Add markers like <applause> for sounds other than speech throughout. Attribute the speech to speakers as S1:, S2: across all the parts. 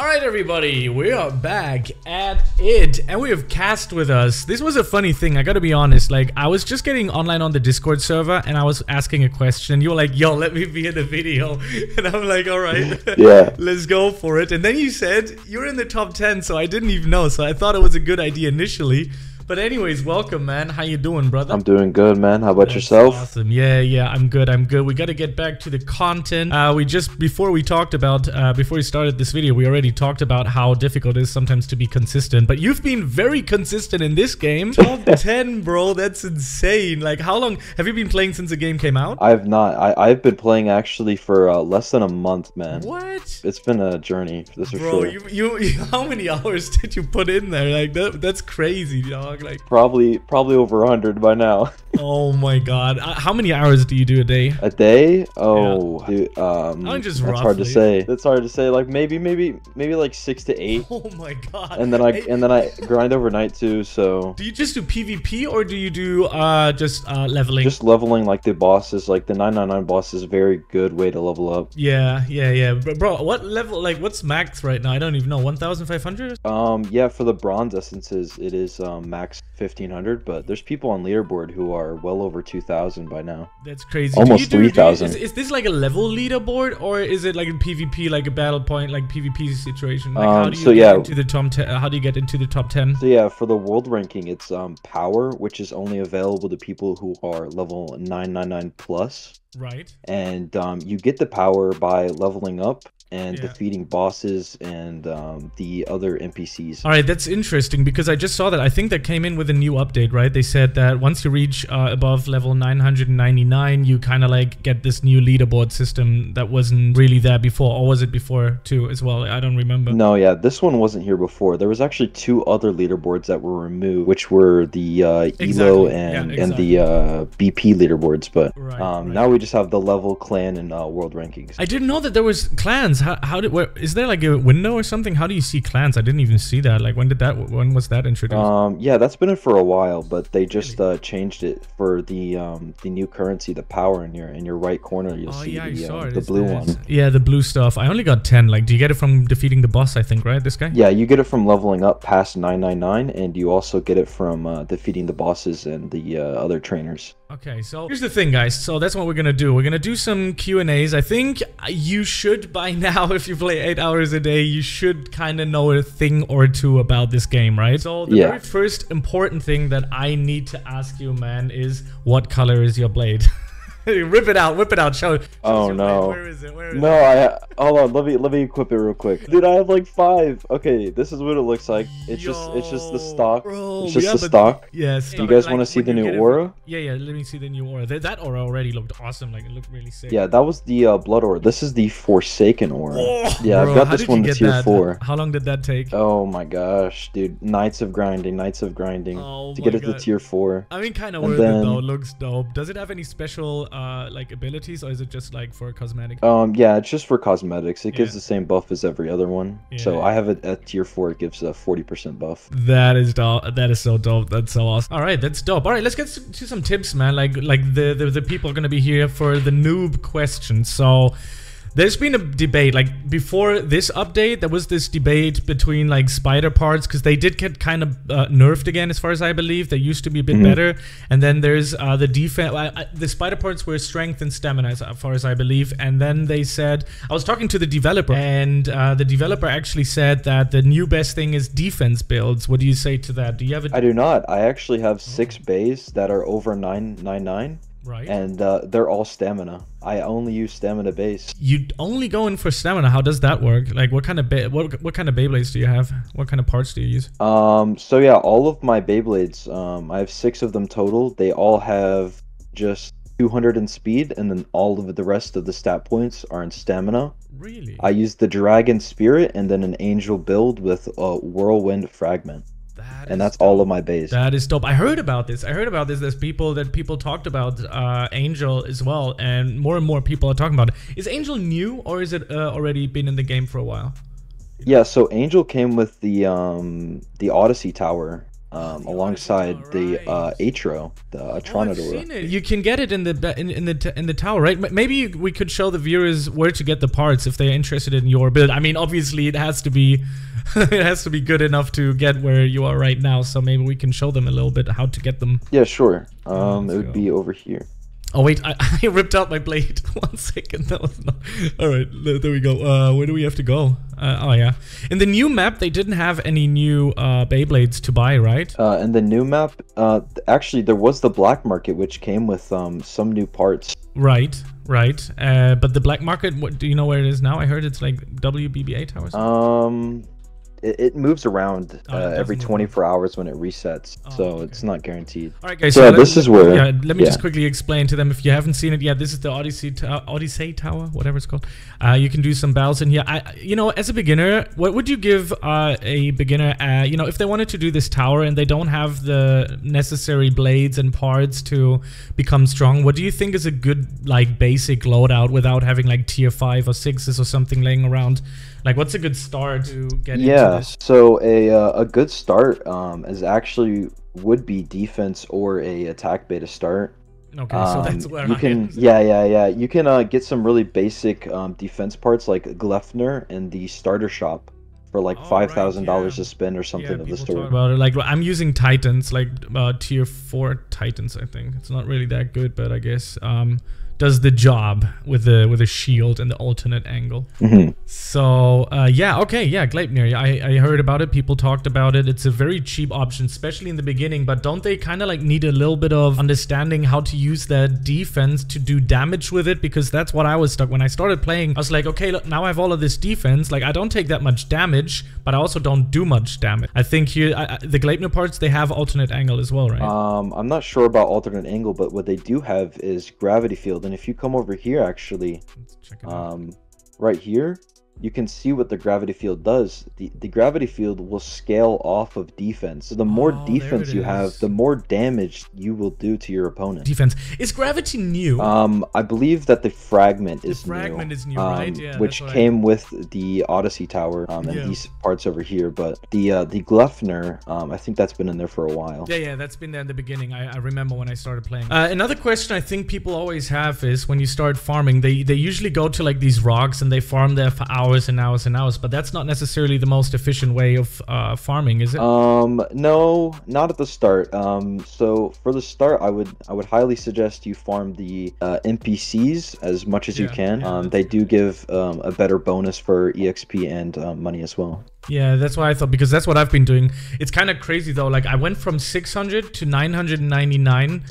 S1: Alright everybody, we are back at it and we have Kast with us. This was a funny thing, I gotta be honest, like I was just getting online on the Discord server and I was asking a question and you were like, yo, let me be in the video. <laughs> And I'm like, alright, <laughs>
S2: yeah.
S1: let's go for it. And then you said you're in the top 10, so I didn't even know, so I thought it was a good idea initially. But anyways, welcome, man. How you doing, brother?
S2: I'm doing good, man. How about
S1: That's
S2: yourself?
S1: Awesome. Yeah, yeah. I'm good. I'm good. We got to get back to the content. Uh, we just before we talked about uh, before we started this video, we already talked about how difficult it is sometimes to be consistent. But you've been very consistent in this game. Top <laughs> ten, bro. That's insane. Like, how long have you been playing since the game came out?
S2: I've not. I I've been playing actually for uh, less than a month, man.
S1: What?
S2: It's been a journey, this for
S1: Bro,
S2: sure.
S1: you, you you <laughs> how many hours did you put in there? Like that that's crazy, dog. Like
S2: Probably probably over hundred by now. <laughs>
S1: oh my god. Uh, how many hours do you do a day?
S2: a day? Oh, dude, um,
S1: I'm just
S2: that's hard to say. That's hard to say. Like maybe maybe maybe like six to eight, <laughs>
S1: Oh my god.
S2: and then I
S1: Hey,
S2: and then I grind overnight too. So
S1: Do you just do PvP or do you do uh just uh leveling?
S2: just leveling like the bosses, like the 999 boss is a very good way to level up.
S1: yeah, yeah, yeah. Bro, bro, what level like what's max right now? I don't even know. 1500?
S2: Um, yeah, for the bronze essences, it is um, max 1500, but there's people on leaderboard who are well over 2000 by now.
S1: That's crazy.
S2: Almost
S1: Do you do- do you-
S2: 3,000.
S1: Is, is this like a level leaderboard or is it like a PvP like a battle point like PvP situation? Like how
S2: Um,
S1: do you
S2: so
S1: get
S2: yeah.
S1: into the top 10 how do you get into the top 10?
S2: So yeah, for the world ranking, it's um power, which is only available to people who are level 999 plus,
S1: Right.
S2: and um, you get the power by leveling up and
S1: Yeah.
S2: defeating bosses and um, the other NPCs.
S1: All right, that's interesting because I just saw that. I think that came in with a new update, right? They said that once you reach uh, above level 999, you kind of like get this new leaderboard system that wasn't really there before, or was it before too as well? I don't remember.
S2: No, yeah, this one wasn't here before. There was actually two other leaderboards that were removed, which were the uh, ELO
S1: Exactly, yeah,
S2: and
S1: exactly.
S2: and the uh, BP leaderboards. But
S1: Right,
S2: um,
S1: right.
S2: now we just have the level, clan, and uh, world rankings.
S1: I didn't know that there was clans. How, how did? Where, is there like a window or something? How do you see clans? I didn't even see that. Like when did that? When was that introduced?
S2: Um, yeah, that's been it for a while, but they just uh, changed it for the um, the new currency, the power in your in your right corner. You'll
S1: oh
S2: see
S1: yeah,
S2: the, uh, the blue one.
S1: Yeah, the blue stuff. I only got ten. Like, do you get it from defeating the boss? I think right. This guy.
S2: Yeah, you get it from leveling up past 999, and you also get it from uh, defeating the bosses and the uh, other trainers.
S1: Okay, so here's the thing, guys. So that's what we're gonna do. We're gonna do some Q and A's. I think you should by now, <laughs> if you play eight hours a day, you should kind of know a thing or two about this game, right? So the
S2: Yeah.
S1: very first important thing that I need to ask you, man, is what color is your blade? <laughs> Rip it out, whip it out. Show. Oh, show
S2: Oh,
S1: your blade.
S2: no.
S1: Where is it? Where is
S2: No,
S1: it?
S2: I hold on. Let me let me equip it real quick, dude. I have like five. Okay, this is what it looks like. It's just it's just the stock.
S1: bro,
S2: it's just
S1: yeah,
S2: the stock.
S1: Yes.
S2: Do you guys want to see the new aura?
S1: Yeah, yeah. Let me see the new aura. That, that aura already looked awesome. Like it looked really sick.
S2: Yeah, that was the uh, blood aura. This is the Forsaken aura.
S1: Oh,
S2: Yeah, I've got this one to tier
S1: that?
S2: four.
S1: How long did that take?
S2: Oh my gosh, dude! Nights of grinding, Nights of grinding
S1: Oh
S2: to get it to tier four.
S1: I mean, kind of worth it though. Looks dope. Does it have any special uh like abilities, or is it just like for cosmetic?
S2: Um, yeah, it's just for It gives
S1: Yeah.
S2: the same buff as every other one. So I have it at tier four. It gives a forty percent buff.
S1: That is dope. That is so dope. That's so awesome. All right, that's dope. All right, let's get to some tips, man. Like like the the, the people are gonna be here for the noob questions. So. There's been a debate, like before this update, there was this debate between like spider parts because they did get kind of uh, nerfed again, as far as I believe. They used to be a bit better, and then there's uh, the defense. I, the spider parts were strength and stamina, as far as I believe. And then they said, I was talking to the developer, and uh, the developer actually said that the new best thing is defense builds. What do you say to that? Do you have a
S2: I do not. I actually have six bays that are over nine nine nine,
S1: right?
S2: and uh, they're all stamina. I only use stamina base.
S1: you only go in for stamina. How does that work? Like, what kind of ba- what what kind of Beyblades do you have? What kind of parts do you use?
S2: Um, so yeah, all of my Beyblades, um, I have six of them total. They all have just 200 in speed, and then all of the rest of the stat points are in stamina.
S1: Really?
S2: I use the Dragon Spirit and then an Angel build with a Whirlwind Fragment,
S1: That
S2: and that's all of my base.
S1: That is dope. I heard about this. I heard about this. There's people that people talked about uh, Angel as well, and more and more people are talking about it. Is Angel new or is it uh, already been in the game for a while?
S2: Yeah, so Angel came with the um the Odyssey Tower um, alongside the uh, Atro, the
S1: Oh, seen it. You can get it in the in, in the in the tower, right? Maybe we could show the viewers where to get the parts if they're interested in your build. I mean, obviously it has to be <laughs> it has to be good enough to get where you are right now. So maybe we can show them a little bit how to get them.
S2: Yeah, sure. Um, it would
S1: go.
S2: be over here.
S1: Oh wait, I, <laughs> I ripped out my blade. <laughs> One second, that was not. All right, there we go. Uh, where do we have to go? Uh, oh yeah, in the new map they didn't have any new uh, Beyblades to buy, right?
S2: Uh, and the new map, uh, actually, there was the black market, which came with um, some new parts.
S1: Right, right. Uh, but the black market, what do you know where it is now? I heard it's like WBBA towers.
S2: Um, it, it moves around
S1: Oh,
S2: uh, every 24 hours when it resets,
S1: Oh,
S2: so
S1: okay.
S2: it's not guaranteed.
S1: All right, guys.
S2: So,
S1: So,
S2: yeah, this is where-
S1: Yeah, let me just quickly explain to them if you haven't seen it yet. This is the Odyssey to- Odyssey Tower, whatever it's called. Uh, you can do some battles in here. I, you know, as a beginner, what would you give uh, a beginner? Uh, you know, if they wanted to do this tower and they don't have the necessary blades and parts to become strong, what do you think is a good like basic loadout without having like tier five or sixes or something laying around? Like, what's a good start to get into
S2: Yeah,
S1: this?
S2: so a uh, a good start um, is actually would be defense or a attack beta start.
S1: Okay, so that's
S2: Um,
S1: where
S2: you
S1: I
S2: can yeah yeah yeah you can uh, get some really basic um, defense parts like Gleipnir and the starter shop for like
S1: Oh, right,
S2: five thousand dollars
S1: yeah.
S2: to spend or something
S1: yeah,
S2: of the sort.
S1: about it. Like I'm using Titans, like uh, tier four Titans. I think it's not really that good, but I guess um, does the job with the with a shield and the alternate angle.
S2: Mhm.
S1: So uh, yeah, okay, yeah, Gleipnir. I I heard about it. People talked about it. It's a very cheap option, especially in the beginning. But don't they kind of like need a little bit of understanding how to use that defense to do damage with it? Because that's what I was stuck when I started playing. I was like, okay, look, now I have all of this defense. Like I don't take that much damage, but I also don't do much damage. I think here I, I, the Gleipnir parts they have alternate angle as well, right?
S2: Um, I'm not sure about alternate angle, but what they do have is gravity field. And if you come over here, actually,
S1: Let's check it out.
S2: um, right here, you can see what the gravity field does. The the gravity field will scale off of defense. So the more
S1: Oh,
S2: defense you have, the more damage you will do to your opponent.
S1: Defense is gravity new.
S2: Um, I believe that the fragment is new.
S1: fragment
S2: new,
S1: is new,
S2: um,
S1: right? Yeah,
S2: which
S1: what I-
S2: came with the Odyssey Tower um, and
S1: Yeah.
S2: these parts over here. But the uh, the Gleipnir, um, I think that's been in there for a while.
S1: Yeah, yeah, that's been there in the beginning. I, I remember when I started playing. Uh, another question I think people always have is when you start farming, they they usually go to like these rocks and they farm there for hours and hours and hours. But that's not necessarily the most efficient way of uh, farming, is it?
S2: Um, no, not at the start. Um, so for the start, I would I would highly suggest you farm the uh, NPCs as much as you can.
S1: yeah,
S2: um, they do give um, a better bonus for EXP and um, money as well.
S1: yeah, that's what I thought because that's what I've been doing. It's kind of crazy though. Like I went from 600 to 999.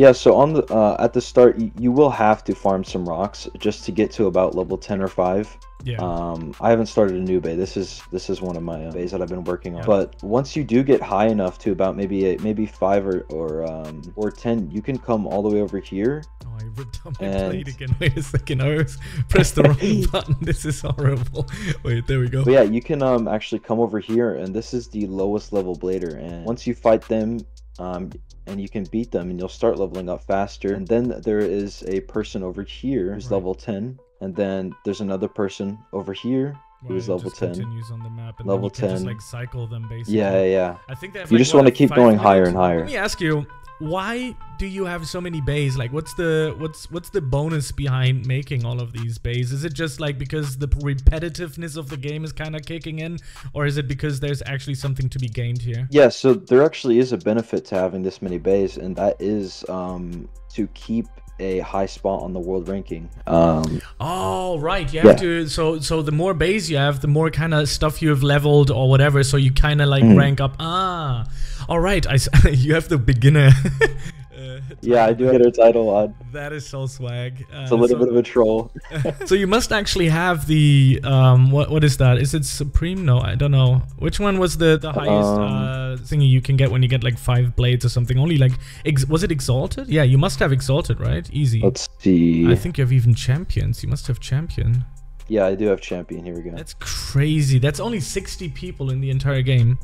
S2: Yeah, so on the uh, at the start, you, you will have to farm some rocks just to get to about level ten or five.
S1: Yeah.
S2: Um, I haven't started a new bay. This is this is one of my uh, bays that I've been working on.
S1: Yeah.
S2: But once you do get high enough to about maybe a, maybe five or or um, or ten, you can come all the way over here.
S1: Oh, I ripped out my
S2: And-
S1: blade again. Wait a second. I was pressed the wrong button. <laughs> This is horrible. Wait, there we go.
S2: But yeah, you can um actually come over here, and this is the lowest level blader. And once you fight them, um, and you can beat them, and you'll start leveling up faster. And then there is a person over here who's
S1: Right.
S2: level ten, and then there's another person over here
S1: Where
S2: who's level
S1: just
S2: 10.
S1: Continues on the map and
S2: Level
S1: then you can just
S2: 10.
S1: like cycle them basically.
S2: Yeah, yeah, yeah.
S1: I think have
S2: You
S1: like,
S2: just
S1: what,
S2: wanna keep going higher and higher.
S1: Let me ask you, why do you have so many bays? Like, what's the what's what's the bonus behind making all of these bays? Is it just like because the repetitiveness of the game is kind of kicking in, or is it because there's actually something to be gained here?
S2: Yeah, so there actually is a benefit to having this many bays, and that is um to keep a high spot on the world ranking. Um,
S1: Oh, right. You have to. So, so the more base you have, the more kind of stuff you have leveled or whatever. So you kind of like
S2: Mhm.
S1: rank up. Ah, all right. I. <laughs> you have the beginner. <laughs> <laughs>
S2: yeah, I do get a title on.
S1: That is so swag. Uh,
S2: It's a little
S1: so,
S2: bit of a troll. <laughs>
S1: so you must actually have the um. What what is that? Is it supreme? No, I don't know. Which one was the the highest
S2: Um,
S1: uh thingy you can get when you get like five blades or something? Only like ex- was it exalted? Yeah, you must have exalted, right? Easy.
S2: Let's see.
S1: I think you have even champions. You must have champion.
S2: Yeah, I do have champion. Here we go.
S1: That's crazy. That's only 60 people in the entire game.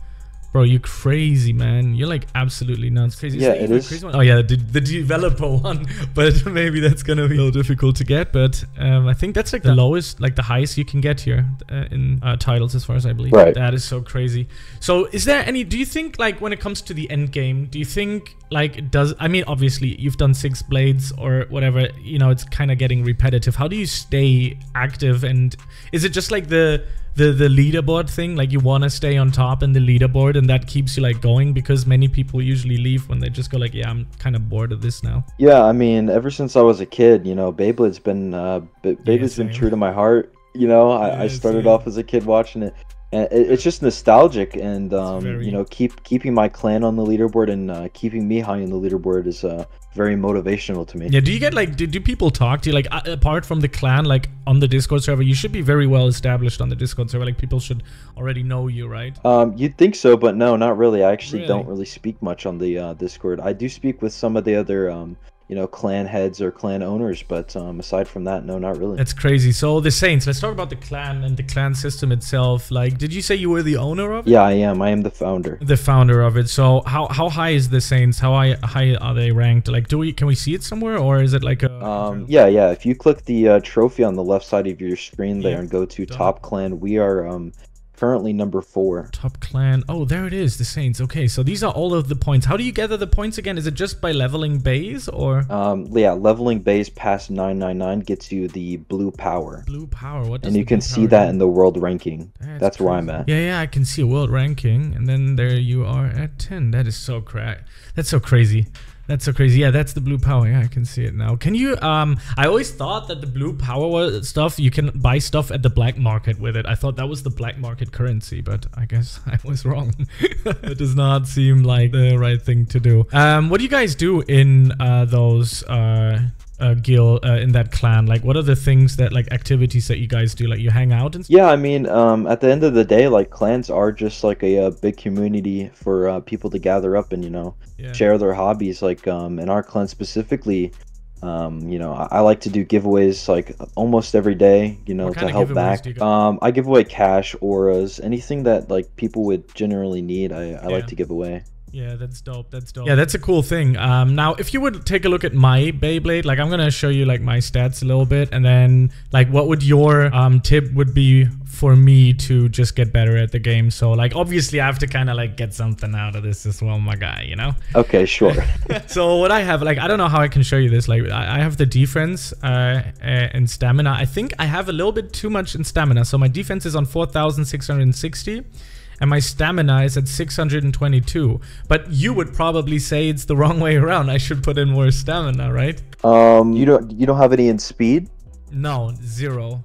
S1: Bro, you're crazy, man. You're like absolutely nuts. Crazy.
S2: Yeah,
S1: So
S2: it
S1: even
S2: is.
S1: crazy one- Oh yeah, the, the developer <laughs> one, but <laughs> maybe that's gonna be a little difficult to get. But um, I think that's like the lowest, like the highest you can get here uh, in uh, titles, as far as I believe.
S2: Right.
S1: That is so crazy. So, is there any? Do you think like when it comes to the end game, do you think like does? I mean, obviously you've done six blades or whatever. You know, it's kind of getting repetitive. How do you stay active? And is it just like the the the leaderboard thing like you want to stay on top in the leaderboard and that keeps you like going because many people usually leave when they just go like yeah i'm kind of bored of this now
S2: Yeah, I mean, ever since I was a kid, you know, Beyblade's been uh, Be- Beyblade's been true to my heart. You know, I, I started
S1: same.
S2: off as a kid watching it, it, it's just nostalgic. And um,
S1: very-
S2: you know, keep keeping my clan on the leaderboard and uh, keeping me high in the leaderboard is uh, very motivational to me.
S1: yeah do you get like do, do people talk to you like apart from the clan like on the discord server you should be very well established on the discord server like people should already know you right
S2: Um, you'd think so, but no, not really. I actually don't
S1: Really?
S2: really speak much on the uh, Discord. I do speak with some of the other, um, you know, clan heads or clan owners, but um, aside from that, no, not really.
S1: that's crazy so the saints let's talk about the clan and the clan system itself like did you say you were the owner of it
S2: Yeah, I am. I am the founder.
S1: the founder of it so how how high is the saints how high, high are they ranked like do we can we see it somewhere or is it like a
S2: Um, yeah, yeah. If you click the uh, trophy on the left side of your screen there
S1: Yeah.
S2: and go to
S1: Done.
S2: top clan, we are um, currently number four.
S1: Top clan. Oh, there it is, the Saints. Okay, so these are all of the points. How do you gather the points again? Is it just by leveling bays or
S2: Um, yeah, leveling bays past 999 gets you the blue power.
S1: blue power? What does
S2: And you can see
S1: power
S2: that
S1: do?
S2: in the world ranking.
S1: That's
S2: That's where I'm at.
S1: Yeah, yeah, I can see a world ranking, and then there you are at ten. That is so cra That's so crazy. That's so crazy. Yeah, that's the blue power. Yeah, I can see it now. Can you? Um, I always thought that the blue power stuff you can buy stuff at the black market with it. I thought that was the black market currency, but I guess <laughs> I was wrong. <laughs> it does not seem like the right thing to do. Um, what do you guys do in uh, those? Uh, uh, guild uh, in that clan like what are the things that like activities that you guys do like you hang out and stuff
S2: Yeah, I mean, um, at the end of the day, like clans are just like a, uh big community for uh, people to gather up and you know
S1: yeah
S2: share their hobbies. Like um, in our clan specifically, um, you know, I, I like to do giveaways like almost every day. You know, to help back.
S1: do you go-
S2: Um, I give away cash, auras, anything that like people would generally need. I, I
S1: Yeah.
S2: like to give away.
S1: Yeah, that's dope. That's dope. Yeah, that's a cool thing. Um, now, if you would take a look at my Beyblade, like I'm gonna show you like my stats a little bit, and then like what would your um tip would be for me to just get better at the game? So like obviously I have to kind of like get something out of this as well, my guy. You know.
S2: Okay, sure. <laughs> <laughs>
S1: so what I have, like, I don't know how I can show you this. Like, I, I have the defense uh, uh, and stamina. I think I have a little bit too much in stamina. So my defense is on 4,660 and my stamina is at 622. But you would probably say it's the wrong way around. I should put in more stamina, right?
S2: um, you don't you don't have any in speed.
S1: No, zero.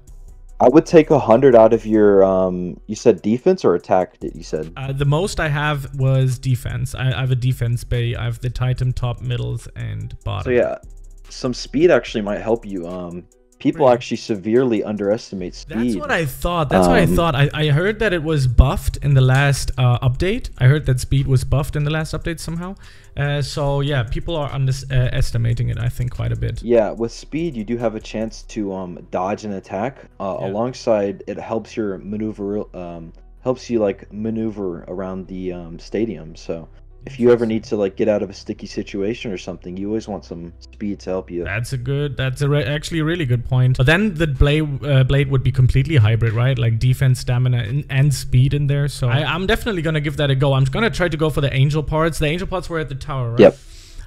S2: I would take a hundred out of your um. You said defense or attack? That you said.
S1: Uh, the most I have was defense. I, I have a defense bay. I have the Titan top, middles, and bottom.
S2: So yeah, some speed actually might help you. Um, people
S1: Really?
S2: actually severely underestimate speed.
S1: That's what I thought. That's what I
S2: Um,
S1: thought. I, I heard that it was buffed in the last uh, update. I heard that speed was buffed in the last update somehow. Uh, so yeah, people are underestimating it. I think quite a bit.
S2: Yeah, with speed, you do have a chance to um dodge an attack. Uh,
S1: Yeah.
S2: Alongside, it helps your maneuver. Um, helps you like maneuver around the um stadium. So if you ever need to like get out of a sticky situation or something, you always want some speed to help you.
S1: That's a good. That's a re- actually a really good point. But then the blade uh, blade would be completely hybrid, right? Like defense, stamina, and, and speed in there. So I, I'm definitely gonna give that a go. I'm gonna try to go for the angel parts. The angel parts were at the tower, right?
S2: Yep.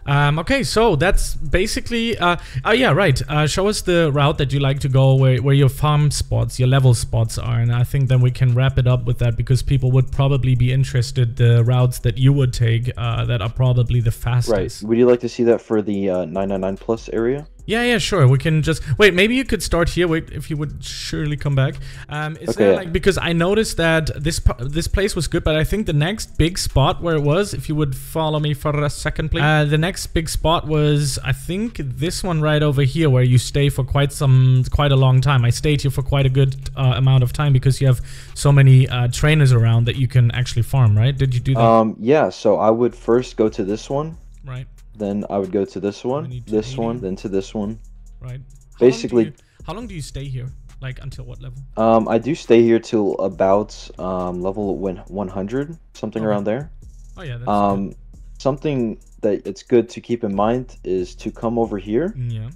S1: Um, okay, so that's basically. Uh, oh yeah, right. Uh, show us the route that you like to go, where where your farm spots, your level spots are, and I think then we can wrap it up with that because people would probably be interested the routes that you would take uh, that are probably the fastest. Right.
S2: Would you like to see that for the uh, 999 plus area?
S1: Yeah, yeah, sure. We can just wait. Maybe you could start here. Wait, if you would surely come back. Um, is
S2: Okay,
S1: there like because I noticed that this this place was good, but I think the next big spot where it was, if you would follow me for a second, please. Uh, the next big spot was I think this one right over here, where you stay for quite some quite a long time. I stayed here for quite a good uh, amount of time because you have so many uh, trainers around that you can actually farm. Right? Did you do that?
S2: Um, yeah. So I would first go to this one.
S1: right.
S2: Then I would go to this one,
S1: need
S2: this
S1: 280.
S2: one, then to this one.
S1: Right.
S2: Basically-
S1: how long, do you, how long do you stay here? Like until what level?
S2: Um, I do stay here till about um level when 100, something around there.
S1: Oh yeah, that's
S2: Um, something that it's good to keep in mind is to come over here
S1: yeah.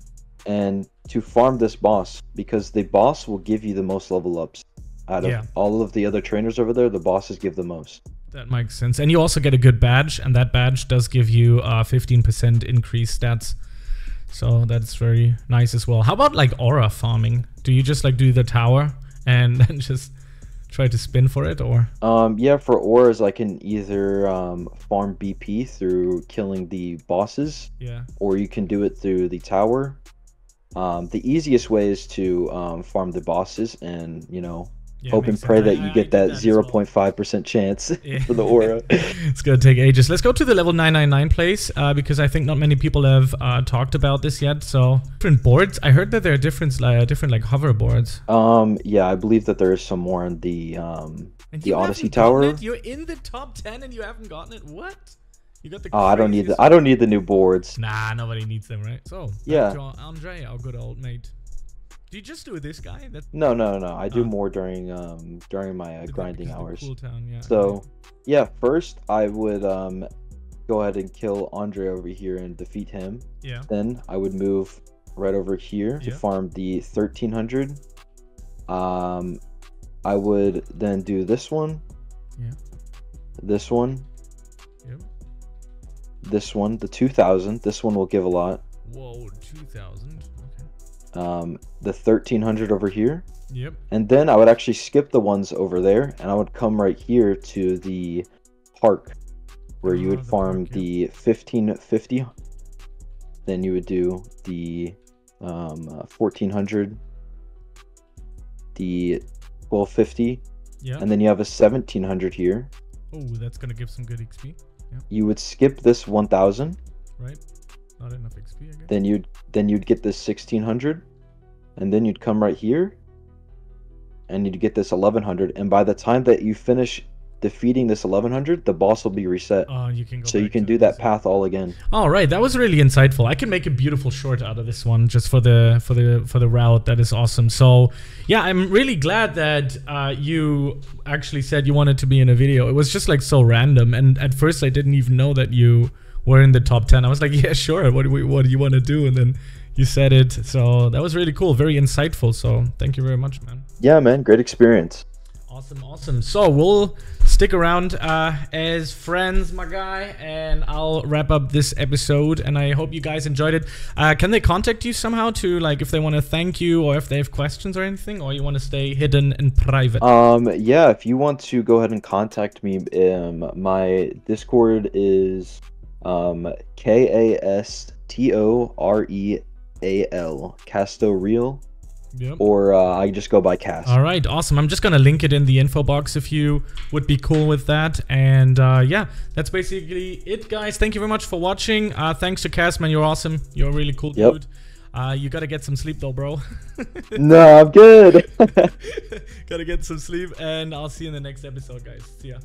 S2: and to farm this boss because the boss will give you the most level ups. Out of
S1: Yeah.
S2: all of the other trainers over there, the bosses give the most.
S1: That makes sense. And you also get a good badge, and that badge does give you uh 15% increased stats. So that's very nice as well. How about like aura farming? Do you just like do the tower and then <laughs> just try to spin for it or
S2: Um, yeah, for auras, I can either um, farm BP through killing the bosses,
S1: yeah.
S2: or you can do it through the tower. Um, the easiest way is to um, farm the bosses and you know
S1: yeah
S2: hope and pray
S1: sense.
S2: that you get that
S1: as
S2: zero
S1: well.
S2: point five percent chance <laughs>
S1: Yeah.
S2: for the aura. <laughs>
S1: it's gonna take ages. Let's go to the level 999 place uh, because I think not many people have uh, talked about this yet. So different boards. I heard that there are different, uh, different like hoverboards.
S2: um, yeah, I believe that there is some more on the um, the Odyssey Tower.
S1: You're in the top 10 and you haven't gotten it. What? You got the.
S2: Oh, I don't need the I don't need the new boards.
S1: Nah, nobody needs them, right? So
S2: Yeah.
S1: to Andre, our good old mate. Do you just do this guy? That
S2: No, no, no. I do
S1: Ah.
S2: more during um during my uh, grinding
S1: of the
S2: hours.
S1: Yeah.
S2: So, yeah, first I would um go ahead and kill Andre over here and defeat him.
S1: yeah.
S2: Then I would move right over here to farm the 1300. Um I would then do this one,
S1: Yeah.
S2: this one,
S1: Yep.
S2: this one, the 2000. This one will give a lot.
S1: Whoa, 2000.
S2: Um the 1300 over here.
S1: Yep.
S2: And then I would actually skip the ones over there and I would come right here to the park where you
S1: Ah,
S2: would
S1: the
S2: farm
S1: park, yeah.
S2: the 1550. Then you would do the um, uh, 1400, the 1250,
S1: Yeah.
S2: and then you have a 1700 here.
S1: oh, that's gonna give some good XP,
S2: You would skip this 1000,
S1: right? Not enough XP, I guess.
S2: then you'd then you'd get this 1600, and then you'd come right here and you'd get this 1100 and by the time that you finish defeating this 1100, the boss will be reset.
S1: Oh, you can go.
S2: so you can do that path all again.
S1: All right, that was really insightful. I can make a beautiful short out of this one just for the for the for the route. That is awesome. So, yeah, I'm really glad that uh, you actually said you wanted to be in a video. It was just like so random, and at first I didn't even know that you were in the top ten. I was like, <laughs> yeah, sure. What do we, what do you want to do? And then you said it. So that was really cool, very insightful. So thank you very much, man.
S2: Yeah, man, great experience.
S1: Awesome, awesome. So we'll stick around uh, as friends, my guy, and I'll wrap up this episode. And I hope you guys enjoyed it. Uh, can they contact you somehow to like if they want to thank you or if they have questions or anything, or you want to stay hidden and private?
S2: Um, yeah, if you want to go ahead and contact me, um, my Discord is um K A S T O R E A L Kastoreal,
S1: yep.
S2: or uh, I just go by Kast.
S1: All right, awesome. I'm just gonna link it in the info box if you would be cool with that. And uh, yeah, that's basically it, guys. Thank you very much for watching. Uh, thanks to Kast, man. You're awesome. You're a really cool
S2: Yep.
S1: dude. Uh, you gotta get some sleep though, bro. <laughs>
S2: No, I'm good. <laughs>
S1: gotta get some sleep, and I'll see you in the next episode, guys. See ya.